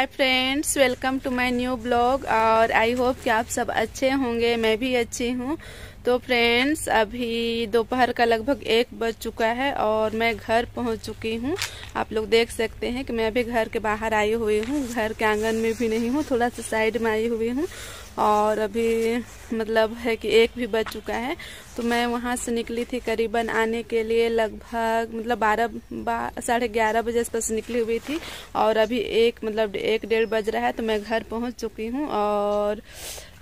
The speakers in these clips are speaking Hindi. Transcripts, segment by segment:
Hi friends welcome to my new blog और आई होप कि आप सब अच्छे होंगे, मैं भी अच्छी हूँ। तो फ्रेंड्स अभी दोपहर का लगभग एक बज चुका है और मैं घर पहुँच चुकी हूँ। आप लोग देख सकते हैं कि मैं अभी घर के बाहर आई हुई हूँ। घर के आँगन में भी नहीं हूँ थोड़ा सा साइड में आई हुई हूँ। और अभी मतलब है कि एक भी बज चुका है। तो मैं वहाँ से निकली थी करीबन आने के लिए लगभग मतलब बारह बा, साढ़े ग्यारह बजे आसपास निकली हुई थी। और अभी एक मतलब एक डेढ़ बज रहा है तो मैं घर पहुँच चुकी हूँ। और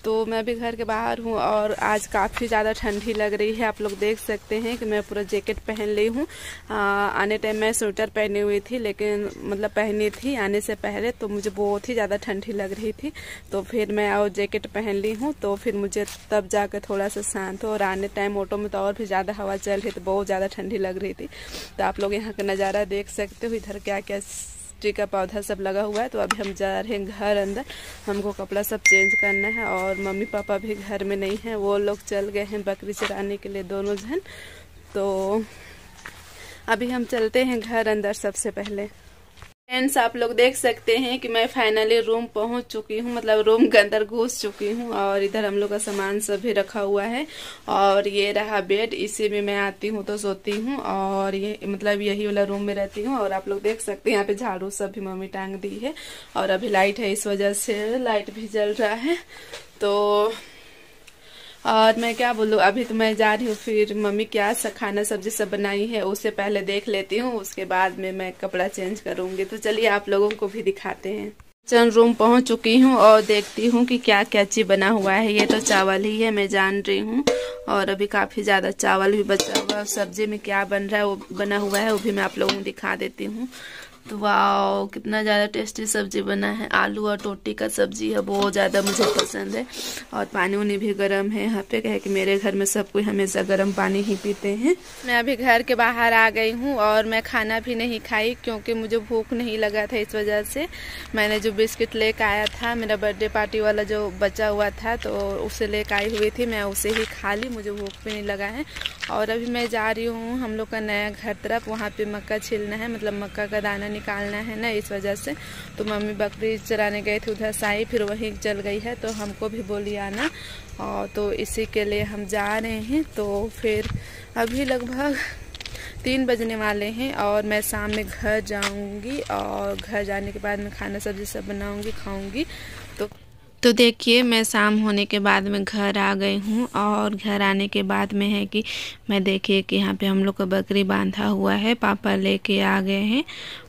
तो मैं भी घर के बाहर हूँ और आज काफ़ी ज़्यादा ठंडी लग रही है। आप लोग देख सकते हैं कि मैं पूरा जैकेट पहन ली हूँ। आने टाइम मैं स्वेटर पहनी हुई थी, लेकिन मतलब पहनी थी आने से पहले तो मुझे बहुत ही ज़्यादा ठंडी लग रही थी। तो फिर मैं और जैकेट पहन ली हूँ तो फिर मुझे तब जाकर थोड़ा सा शांत हो और आने टाइम ऑटो में तो और भी ज़्यादा हवा चल रही थी, बहुत ज़्यादा ठंडी लग रही थी। तो आप लोग यहाँ का नज़ारा देख सकते हो, इधर क्या क्या ट्री का पौधा सब लगा हुआ है तो अभी हम जा रहे हैं घर अंदर। हमको कपड़ा सब चेंज करना है और मम्मी पापा भी घर में नहीं हैं। वो लोग चल गए हैं बकरी चराने के लिए दोनों जन। तो अभी हम चलते हैं घर अंदर सबसे पहले। फ्रेंड्स आप लोग देख सकते हैं कि मैं फाइनली रूम पहुँच चुकी हूँ मतलब रूम के अंदर घुस चुकी हूँ और इधर हम लोग का सामान सब भी रखा हुआ है और ये रहा बेड इसी में मैं आती हूँ तो सोती हूँ और ये मतलब यही वाला रूम में रहती हूँ और आप लोग देख सकते हैं यहाँ पे झाड़ू सब भी मम्मी टांग दी है और अभी लाइट है, इस वजह से लाइट भी जल रहा है। तो और मैं क्या बोलूँ, अभी तो मैं जा रही हूँ, फिर मम्मी क्या सा खाना सब्ज़ी सब बनाई है उससे पहले देख लेती हूँ, उसके बाद में मैं कपड़ा चेंज करूँगी। तो चलिए आप लोगों को भी दिखाते हैं। किचन रूम पहुँच चुकी हूँ और देखती हूँ कि क्या क्या चीज़ बना हुआ है। ये तो चावल ही है, मैं जान रही हूँ। और अभी काफ़ी ज़्यादा चावल भी बचा हुआ है सब्ज़ी में क्या बन रहा है, वो बना हुआ है, वो भी मैं आप लोगों को दिखा देती हूँ। तो वाह कितना ज़्यादा टेस्टी सब्ज़ी बना है। आलू और टोटी का सब्ज़ी है, बहुत ज़्यादा मुझे पसंद है। और पानी उनी भी गर्म है यहाँ पे। कहे कि मेरे घर में सब कोई हमेशा गर्म पानी ही पीते हैं। मैं अभी घर के बाहर आ गई हूँ और मैं खाना भी नहीं खाई क्योंकि मुझे भूख नहीं लगा था इस वजह से। मैंने जो बिस्किट लेकर आया था, मेरा बर्थडे पार्टी वाला जो बचा हुआ था तो उसे लेकर आई हुई थी। मैं उसे ही खा ली, मुझे भूख भी नहीं लगा है। और अभी मैं जा रही हूँ हम लोग का नया घर तरफ़। वहाँ पे मक्का छिलना है मतलब मक्का का दाना निकालना है ना इस वजह से। तो मम्मी बकरी चराने गए थे उधर साई, फिर वहीं चल गई है तो हमको भी बोली आना। और तो इसी के लिए हम जा रहे हैं तो फिर अभी लगभग तीन बजने वाले हैं और मैं शाम में घर जाऊँगी और घर जाने के बाद मैं खाना सब्ज़ी सब बनाऊँगी, खाऊँगी। तो तो देखिए, मैं शाम होने के बाद में घर आ गई हूँ और घर आने के बाद में है कि मैं देखिए कि यहाँ पे हम लोग का बकरी बांधा हुआ है, पापा लेके आ गए हैं।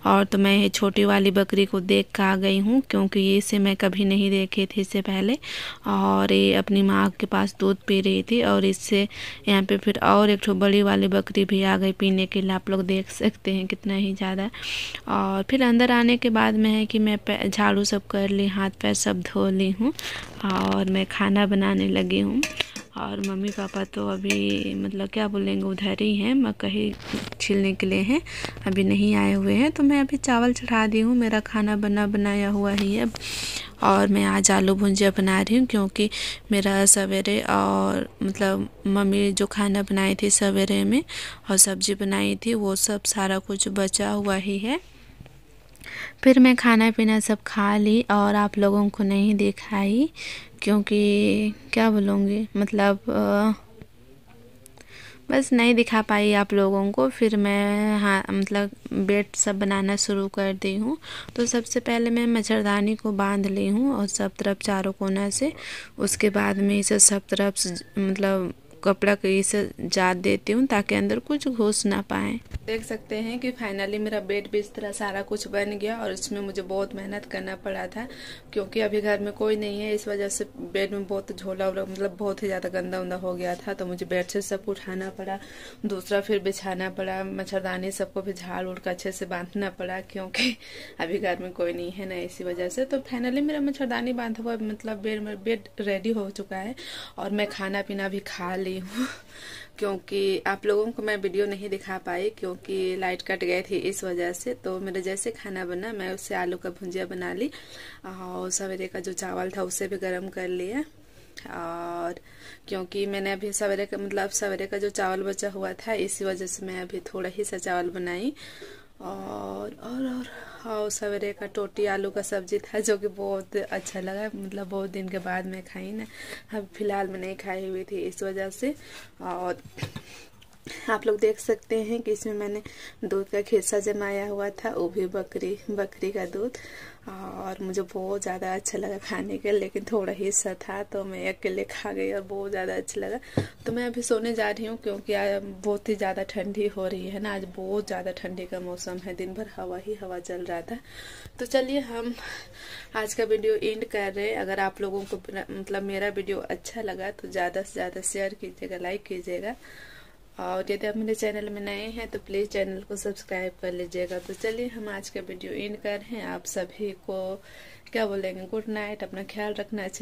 और तो मैं ये छोटी वाली बकरी को देख कर आ गई हूँ, क्योंकि ये इसे मैं कभी नहीं देखी थी इससे पहले। और ये अपनी माँ के पास दूध पी रही थी और इससे यहाँ पे फिर और एक बड़ी वाली बकरी भी आ गई पीने के लिए। आप लोग देख सकते हैं कितना ही ज़्यादा। और फिर अंदर आने के बाद में है कि मैं झाड़ू सब कर ली हाथ पैर सब धो ली हूँ और मैं खाना बनाने लगी हूँ। और मम्मी पापा तो अभी मतलब क्या बोलेंगे, उधर ही हैं, मक्का ही छिलने के लिए हैं। अभी नहीं आए हुए हैं तो मैं अभी चावल चढ़ा दी हूँ। मेरा खाना बना, बनाया हुआ ही है। और मैं आज आलू भुंजिया बना रही हूँ, क्योंकि मेरा सवेरे और मतलब मम्मी जो खाना बनाई थी सवेरे में और सब्ज़ी बनाई थी, वो सब सारा कुछ बचा हुआ ही है। फिर मैं खाना पीना सब खा ली और आप लोगों को नहीं दिखाई, क्योंकि क्या बोलूँगी मतलब बस नहीं दिखा पाई आप लोगों को। फिर मैं हाँ मतलब बेड सब बनाना शुरू कर दी हूँ। तो सबसे पहले मैं मच्छरदानी को बाँध ली हूँ और सब तरफ़ चारों कोना से। उसके बाद में इसे सब तरफ़ मतलब कपड़ा कहीं से जात देती हूँ ताकि अंदर कुछ घुस ना पाए। देख सकते हैं कि फाइनली मेरा बेड भी इस तरह सारा कुछ बन गया और इसमें मुझे बहुत मेहनत करना पड़ा था, क्योंकि अभी घर में कोई नहीं है, इस वजह से बेड में बहुत झोला उला मतलब बहुत ही ज़्यादा गंदा उंदा हो गया था तो मुझे बेड से सब उठाना पड़ा, दूसरा फिर बिछाना पड़ा, मच्छरदानी सबको भी झाड़ उड़ कर अच्छे से बांधना पड़ा, क्योंकि अभी घर में कोई नहीं है ना इसी वजह से। तो फाइनली मेरा मच्छरदानी बांधा हुआ मतलब बेड बेड रेडी हो चुका है और मैं खाना पीना भी खा ली हूँ। क्योंकि आप लोगों को मैं वीडियो नहीं दिखा पाई क्योंकि लाइट कट गई थी इस वजह से। तो मेरा जैसे खाना बना, मैं उससे आलू का भुंजिया बना ली और सवेरे का जो चावल था उसे भी गर्म कर लिया और क्योंकि मैंने अभी सवेरे का मतलब सवेरे का जो चावल बचा हुआ था, इसी वजह से मैं अभी थोड़ा ही सा चावल बनाई। और और और और सवेरे का टोटी आलू का सब्ज़ी था जो कि बहुत अच्छा लगा। मतलब बहुत दिन के बाद मैं खाई ना। अब फ़िलहाल मैं नहीं खाई हुई थी इस वजह से। और आप लोग देख सकते हैं कि इसमें मैंने दूध का खिस्सा जमाया हुआ था, वो भी बकरी बकरी का दूध। और मुझे बहुत ज़्यादा अच्छा लगा खाने के, लेकिन थोड़ा ही हिस्सा था तो मैं अकेले खा गई और बहुत ज़्यादा अच्छा लगा। तो मैं अभी सोने जा रही हूँ, क्योंकि आज बहुत ही ज़्यादा ठंडी हो रही है ना, आज बहुत ज़्यादा ठंडी का मौसम है, दिन भर हवा ही हवा चल रहा था। तो चलिए, हम आज का वीडियो एंड कर रहे हैं। अगर आप लोगों को मतलब मेरा वीडियो अच्छा लगा तो ज़्यादा से ज़्यादा शेयर कीजिएगा लाइक कीजिएगा। और यदि आप मेरे चैनल में नए हैं तो प्लीज़ चैनल को सब्सक्राइब कर लीजिएगा। तो चलिए, हम आज का वीडियो इन कर रहे हैं। आप सभी को क्या बोलेंगे? Good night. अपना ख्याल रखना अच्छे